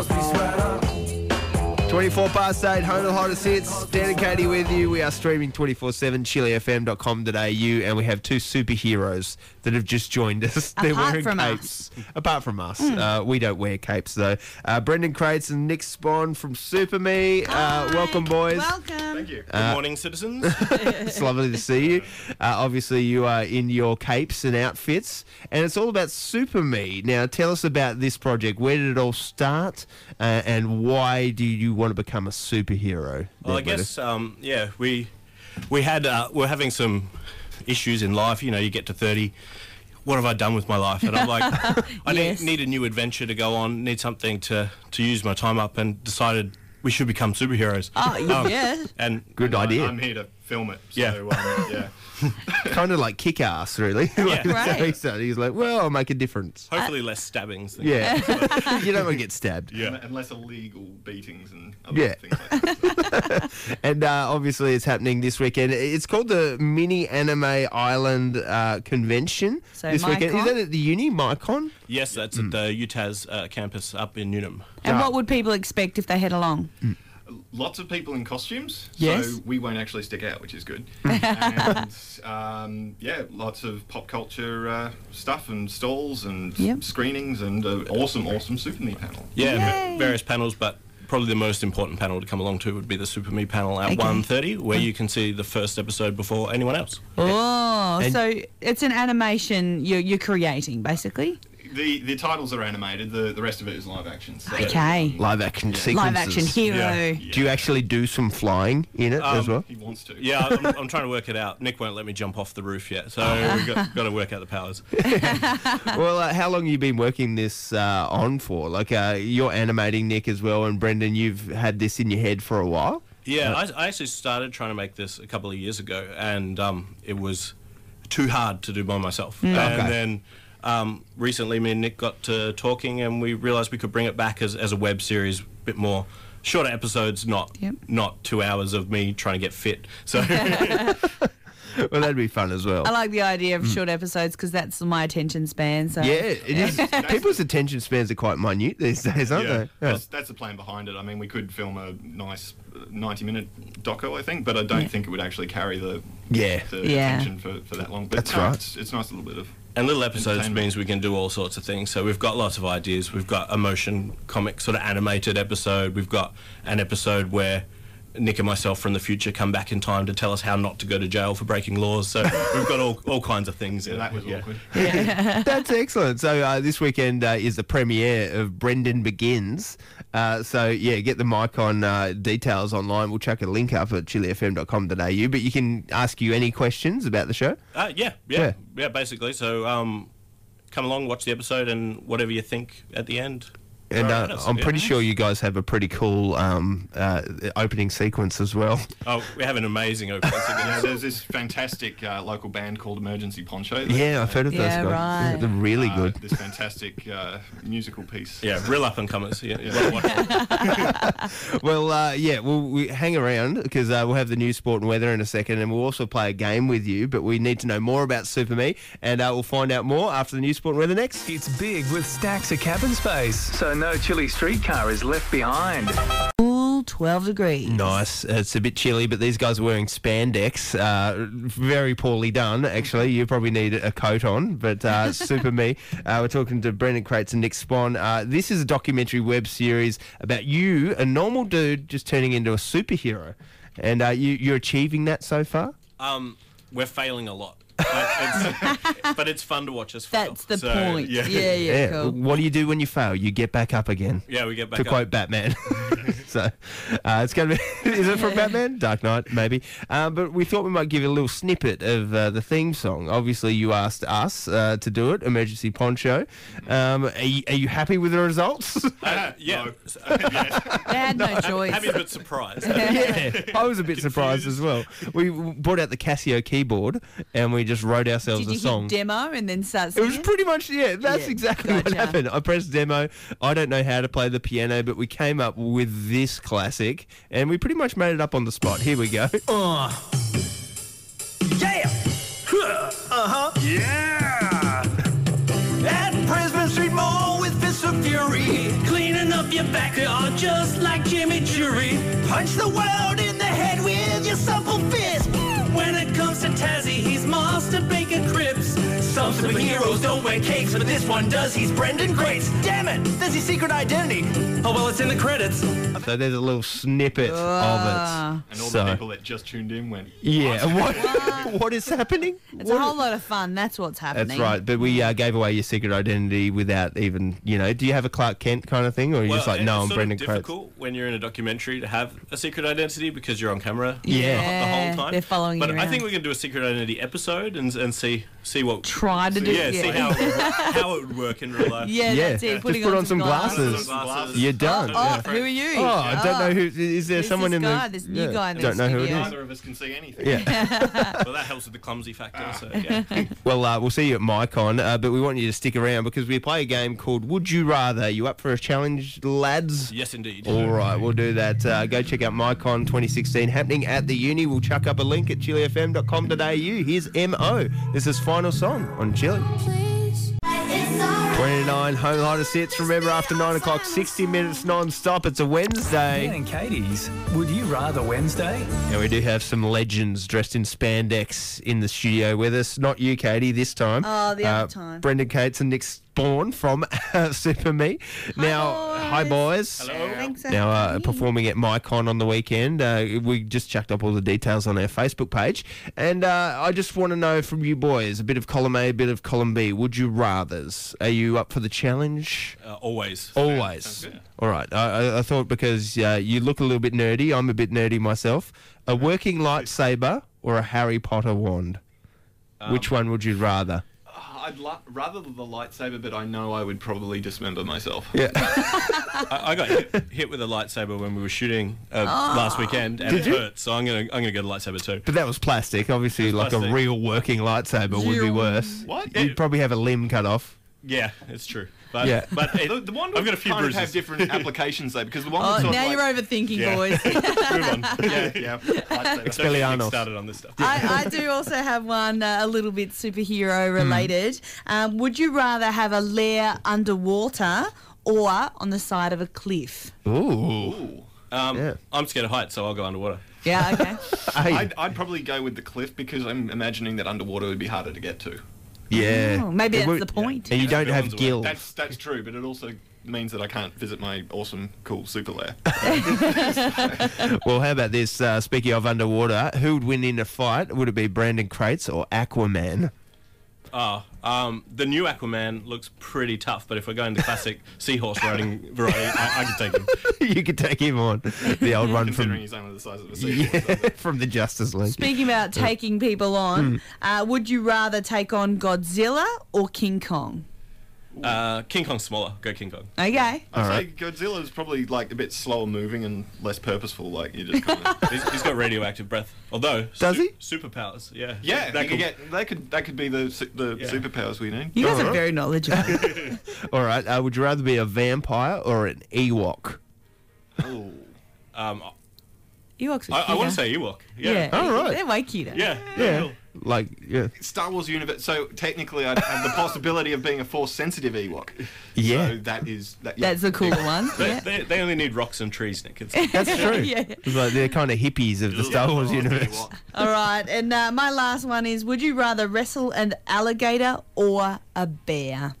Crosby sweater. 24 past 8, home of the hottest hits. Dan and Katy with you. We are streaming 24 7, chillifm.com.au, and we have two superheroes that have just joined us. They're Apart wearing from capes. Apart from us. Uh, we don't wear capes, though. Uh, Brendan Crates and Nick Spohn from Super Me. Uh, welcome, boys. Welcome. Thank you. Good morning, citizens. It's lovely to see you. Uh, obviously, you are in your capes and outfits, and it's all about Super Me. Now, tell us about this project. Where did it all start, uh, and why do you want to become a superhero? well, I guess um, yeah, we we had uh, we're having some issues in life. You know, you get to thirty. What have I done with my life? And I'm like, I Yes. need, need a new adventure to go on. Need something to to use my time up, and decided we should become superheroes. Oh, Um, yeah. And Good I- idea. I'm here to film it. So, Yeah. Um, yeah. kind of like kick ass, really. like, Yeah. so he Right. started, he's like, well, I'll make a difference. hopefully less stabbings. Than Yeah. you don't want to get stabbed. Yeah. And, and less illegal beatings and other Yeah. things like that. And uh, obviously, it's happening this weekend. It's called the Mini Anime Island uh, Convention So this weekend. Is that at the uni, Maicon? Yes, that's at the UTAS uh, campus up in Newnham. And what would people expect if they head along? Lots of people in costumes, Yes. so we won't actually stick out, which is good. and um, yeah, lots of pop culture uh, stuff and stalls and Yep. screenings and an awesome, awesome Super Me panel. Yeah, Yay. various panels, but probably the most important panel to come along to would be the Super Me panel at Okay. 1.30, where you can see the first episode before anyone else. Oh, And- so it's an animation you're, you're creating, basically. The the titles are animated. The the rest of it is live action. So, Okay. Live action sequences. Live action hero. Yeah. Do you actually do some flying in it as Um, well? He wants to. Yeah, I'm, I'm trying to work it out. Nick won't let me jump off the roof yet, so we've got, got to work out the powers. well, uh, how long have you been working this uh, on for? Like, uh, you're animating Nick as well, and Brendan, you've had this in your head for a while. Yeah, I, I actually started trying to make this a couple of years ago, and um, it was too hard to do by myself. And Okay. then um, recently, me and Nick got to talking, and we realised we could bring it back as, as a web series, a bit more shorter episodes, not Yep. not two hours of me trying to get fit. So Well, that'd be fun as well. I like the idea of short episodes because that's my attention span. So yeah, it is. People's attention spans are quite minute these days, aren't Yeah, they? That's, that's the plan behind it. I mean, we could film a nice 90 minute doco, I think, but I don't think it would actually carry the, Yeah. the Yeah. attention for, for that long. But That's no, right. It's, it's a nice little bit of. And little episodes means we can do all sorts of things. So we've got lots of ideas. We've got a motion comic sort of animated episode. We've got an episode where Nick and myself from the future come back in time to tell us how not to go to jail for breaking laws. So we've got all, all kinds of things. Yeah, that it. was Yeah. awkward. That's excellent. So uh, this weekend uh, is the premiere of Brendan Begins. Uh, so yeah, get the Maicon uh, details online. We'll chuck a link up at chillifm.com.au. But you can ask you any questions about the show. Uh, yeah, Yeah. yeah, yeah, basically. So um, come along, watch the episode, and whatever you think at the end. And uh, at I'm yeah. pretty sure you guys have a pretty cool um, uh, opening sequence as well. Oh, we have an amazing opening. Yeah, sequence. there's this fantastic uh, local band called Emergency Poncho. that, Yeah, I've heard of those Yeah, guys. right. They're really uh, good. This fantastic uh, musical piece. yeah, real up and comers. Yeah, you gotta watch it. Well, uh, yeah, we'll we hang around because uh, we'll have the news, sport, and weather in a second, and we'll also play a game with you. But we need to know more about Super Me, and uh, we'll find out more after the news, sport, and weather next. It's big with stacks of cabin space, so no chilly streetcar is left behind. cool 12 degrees. Nice. It's a bit chilly, but these guys are wearing spandex. Uh, very poorly done, actually. You probably need a coat on, but uh, super me. Uh, we're talking to Brendan Crates and Nick Spohn. Uh, this is a documentary web series about you, a normal dude, just turning into a superhero. And uh, you, you're achieving that so far? Um, we're failing a lot. But it's, but it's fun to watch us fail. That's the So, point. Yeah, yeah, Yeah. cool. What do you do when you fail? You get back up again. Yeah, we get back to up. quote Batman. so uh, it's going to be. is it from Batman? Dark Knight, maybe. Uh, but we thought we might give you a little snippet of uh, the theme song. Obviously, you asked us uh, to do it. Emergency Poncho. Um, are, you, are you happy with the results? Uh, yeah. No. S- uh. They had no choice. Happy but surprised. yeah, I was a bit surprised as well. We brought out the Casio keyboard and we just wrote ourselves Did a you song. hit demo and then start It singing? was pretty much yeah. That's Yeah, exactly what gotcha. happened. I pressed demo. I don't know how to play the piano, but we came up with this classic, and we pretty much made it up on the spot. Here we go. Yeah! Uh huh. Yeah! At Brisbane Street Mall with fists of fury, cleaning up your back. They are just like Jimmy Jury. Punch the world in the head with your supple fist. Comes to Tazzy, he's Master Baker Cripps. Some superheroes don't wear capes, but this one does. He's Brendan Grace. Damn it, There's his secret identity. Oh, well, it's in the credits. So there's a little snippet of Ah. it. And all so, the people that just tuned in went, yeah, what what is happening? It's What- a whole lot of fun. That's what's happening. That's right, but we uh, gave away your secret identity without even, you know. Do you have a Clark Kent kind of thing, or are you just like, it's no, I'm sort Brendan of Crates? difficult when you're in a documentary to have a secret identity because you're on camera Yeah. the whole time. They're following but you I think around. we can do a secret identity episode and, and see see what Try to do yeah, see how it, would, work- how it would work in real life. Yeah, Yeah. that's it. Just Putting put on, on some glasses. Glasses. You're done. Oh, yeah. who are you? Oh, I don't know who. Is there Who's someone this in guy, the? this new guy in the don't know who it studio? is. neither of us can see anything. Yeah. Well, that helps with the clumsy factor. So yeah. Well, uh, we'll see you at Maicon, uh, but we want you to stick around because we play a game called Would You Rather. You up for a challenge, lads? yes, indeed. All right, we'll do that. Uh, go check out Maicon 2016 happening at the uni. We'll chuck up a link at chillifm.com.au. Here's MO. This is final song on Chilli. 29 home hottest hits. Remember, after 9 o'clock, 60 minutes non-stop. It's a Wednesday. Dan and Katy's Would You Rather Wednesday? And we do have some legends dressed in spandex in the studio with us. Not you, Katie, this time. Oh, the other uh, time. Brendan Crates and Nick Spohn from Super Me. now, hi, boys. Thanks, Now, uh, performing at Maicon on the weekend. Uh, we just chucked up all the details on our Facebook page. And uh, I just want to know from you boys a bit of column A, a bit of column B. Would you rathers? Are you up for the challenge? Uh, always. Always. All right. I, I, I thought because uh, you look a little bit nerdy, I'm a bit nerdy myself. A working lightsaber or a Harry Potter wand? Which one would you rather? Oh, I'd li- rather the lightsaber, but I know I would probably dismember myself. Yeah. I, I got hit, hit with a lightsaber when we were shooting uh, last weekend, and Did it you? hurt. So I'm gonna I'm gonna get a lightsaber too. But that was plastic. Obviously, like a real working lightsaber would be worse. What? You'd probably have a limb cut off. Yeah, it's true. But Yeah. but it, The, the one I've got a few kind of bruises. have different applications though, because the one Oh, was sort now of you're overthinking, Yeah. boys. Move on. yeah, yeah, lightsaber. Don't get started on this stuff. I, I do also have one uh, a little bit superhero related. Um, would you rather have a lair underwater or on the side of a cliff? Ooh. Ooh. Um, Yeah. I'm scared of heights, so I'll go underwater. Yeah, okay. I'd, I'd probably go with the cliff because I'm imagining that underwater would be harder to get to. Yeah. Oh, maybe It that's the point. And you don't have gills. That's that's true, but it also means that I can't visit my awesome, cool super lair. Well, how about this? Uh, speaking of underwater, who would win in a fight? Would it be Brendan Crates or Aquaman? Oh, um, the new Aquaman looks pretty tough, but if we're going the classic seahorse riding variety, I, I can take him. you could take him on. The old one Considering from he's only the size of a seahorse. yeah, from the Justice League. Speaking about taking people on, uh, would you rather take on Godzilla or King Kong? Uh, King Kong's smaller. Go King Kong. Okay. I'd Alright. say Godzilla's probably like a bit slower moving and less purposeful. Like you just kind of. He's, he's got radioactive breath. Although Does he? Superpowers, yeah. Yeah, that you could get that could that could be the su- the Yeah. superpowers we need. You guys are Alright. very knowledgeable. All right. Uh, would you rather be a vampire or an Ewok? Ooh. Um, Ewoks are I, I want to say Ewok. Yeah. Yeah. Oh, right. They're way cuter. Yeah. Yeah. cool. Like, yeah. Star Wars universe. So technically, I'd have the possibility of being a force sensitive Ewok. Yeah. So that is that. yeah. That's the cooler one. They, Yeah. they, they only need rocks and trees, Nick. It's, That's true. Yeah. Like they're kind of hippies of the Star Wars Oh, universe. All right. And uh, my last one is would you rather wrestle an alligator or a bear?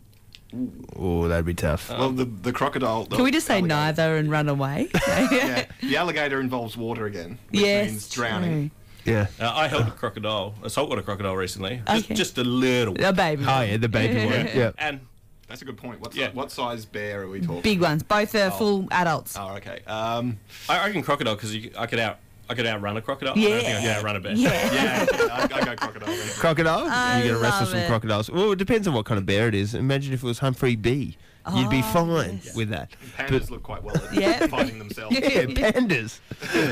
Oh, that'd be tough. Well, the the crocodile. Can we just say neither and run away? Yeah, the alligator involves water again. Which yes. means drowning. Yeah. uh, I held a crocodile, a saltwater crocodile recently. Just, Okay. just a little. true. A baby. Oh, yeah, the baby one. Yeah. And That's a good point. What's Yeah. what size bear are we talking? Big ones. Both are full adults. Oh, okay. Um, I I reckon crocodile because I could out I could outrun a crocodile. I don't think I could Yeah. outrun a bear. Yeah. yeah, I, I go crocodile. then. Crocodile? I You're going to wrestle some crocodiles. Well, it depends on what kind of bear it is. Imagine if it was Humphrey B. You'd be Oh, fine yes. with that. Pandas look quite well at Yeah. fighting themselves. Yeah, pandas.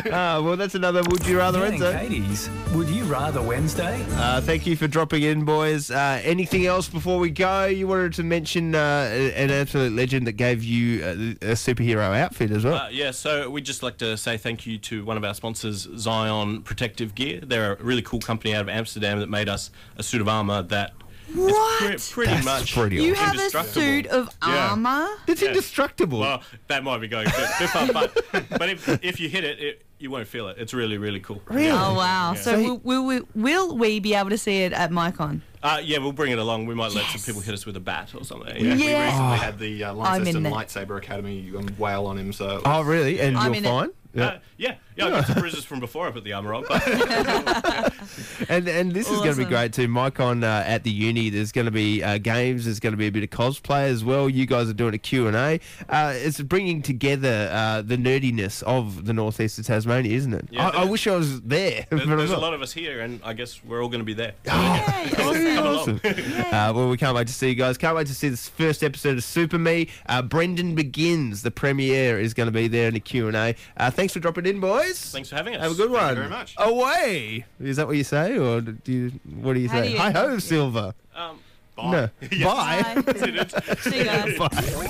uh, well, that's another Would You Rather Dan and answer. Katy's Would You Rather Wednesday? Uh, thank you for dropping in, boys. Uh, anything else before we go? You wanted to mention uh, an absolute legend that gave you a, a superhero outfit as well. Uh, yeah, so we'd just like to say thank you to one of our sponsors, XION Protective Gear. They're a really cool company out of Amsterdam that made us a suit of armour that What? Pre- pretty That's much. pretty you awesome. have a Indestructible. suit of Yeah. armor? It's Yeah. indestructible. Well, that might be going a bit, bit far, but, but if, if you hit it, it, you won't feel it. It's really, really cool. Really? Oh wow! Yeah. So So will, will, we, will we be able to see it at Maicon? Uh, yeah, we'll bring it along. We might let some Yes. people hit us with a bat or something. Yeah, we Yeah. recently Oh. had the uh, I'm in Launceston there. Lightsaber Academy um, whale on him, so Oh, really? And I'm you're in it. fine? Uh, yeah, yeah, I got some bruises from before I put the armor on. But And and this is going to be great too. Maicon uh, at the uni. There's going to be uh, games. There's going to be a bit of cosplay as well. You guys are doing a Q and A. Uh, it's bringing together uh, the nerdiness of the northeast of Tasmania, isn't it? Yeah, I, I wish I was there. there's, there's a lot of us here, and I guess we're all going to be there. Yay, awesome. awesome. uh, well, we can't wait to see you guys. Can't wait to see this first episode of Super Me. Uh, Brendan Begins, the premiere, is going to be there in the Q and A. Uh, thanks for dropping in, boys. Thanks for having us. Have a good one. Thank you very much. Away. Is that what you say, or do you? What do you How say? do you- Hi ho, Silver. Um, bye. No. Bye. Bye. See you guys. Bye.